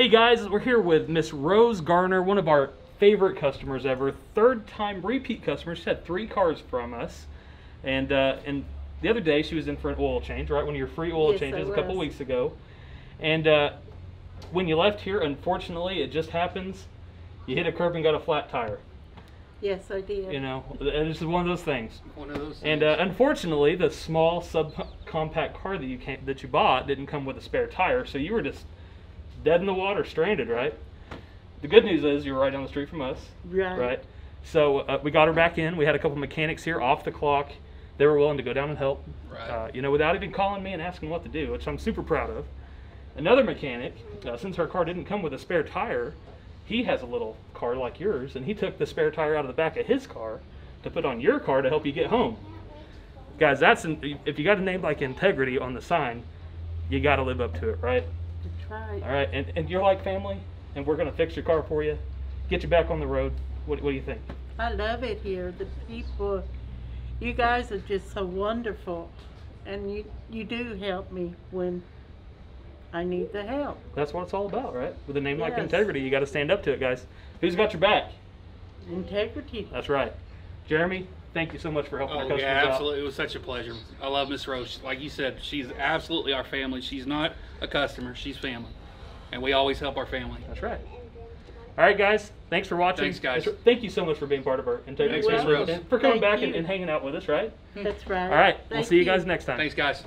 Hey guys, we're here with Miss Rose Garner, one of our favorite customers ever, third time repeat customer. She's had three cars from us, and uh, and the other day she was in for an oil change, right? One of your free oil Yes, changes a couple weeks ago, and uh, when you left here, unfortunately, it just happens, you hit a curb and got a flat tire. Yes, I did. You know, and this is one of those things. One of those. And uh, unfortunately, the small subcompact car that you came, that you bought didn't come with a spare tire, so you were just dead in the water, stranded, right? The good news is you're right down the street from us, Right. right? So uh, we got her back in. We had a couple mechanics here off the clock. They were willing to go down and help, Right. uh, you know, without even calling me and asking what to do, which I'm super proud of. Another mechanic, uh, since her car didn't come with a spare tire, he has a little car like yours, and he took the spare tire out of the back of his car to put on your car to help you get home. Guys, that's an, if you got a name like Integrity on the sign, you got to live up to it, right? That's right. All right, and, and you're like family, and we're gonna fix your car for you, get you back on the road. What, what do you think? I love it here. The people, you guys are just so wonderful, and you you do help me when I need the help. That's what it's all about, right? With a name like Integrity, you got to stand up to it, guys. Who's got your back? Integrity. That's right. Jeremy, thank you so much for helping oh, our Oh customers yeah, out. absolutely. It was such a pleasure. I love Miss Rose. Like you said, she's absolutely our family. She's not a customer. She's family, and we always help our family. That's right. All right, guys. Thanks for watching. Thanks, guys. Thank you so much for being part of our Integrity Thanks, Miss family Rose. for coming Thank back and, and hanging out with us, right? That's right. All right. we'll see you guys next time. Thanks, guys.